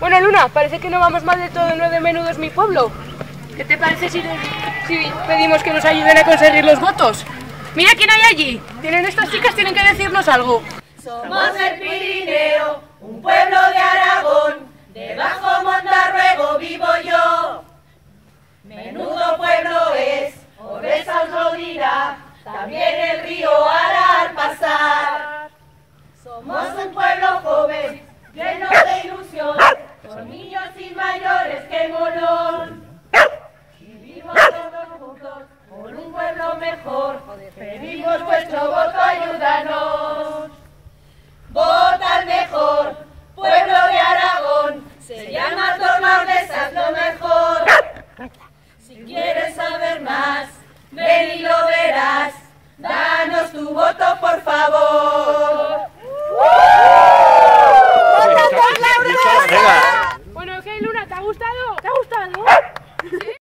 Bueno, Luna, parece que no vamos mal de todo en lo de menudos mi pueblo. ¿Qué te parece si, si pedimos que nos ayuden a conseguir los votos? Mira quién hay allí. Tienen estas chicas, tienen que decirnos algo. Somos el Pirineo, un pueblo de Aragón, debajo Mondarruego vivo yo. Menudo pueblo es, Odessa os lo dirá, también el río Ara al pasar. Somos un pueblo joven, lleno de ilusión, y mayores que molón. Vivimos todos juntos por un pueblo mejor, pedimos vuestro voto, ayúdanos. Vota al mejor, pueblo de Aragón, se llama Tornaldesas lo mejor. Si quieres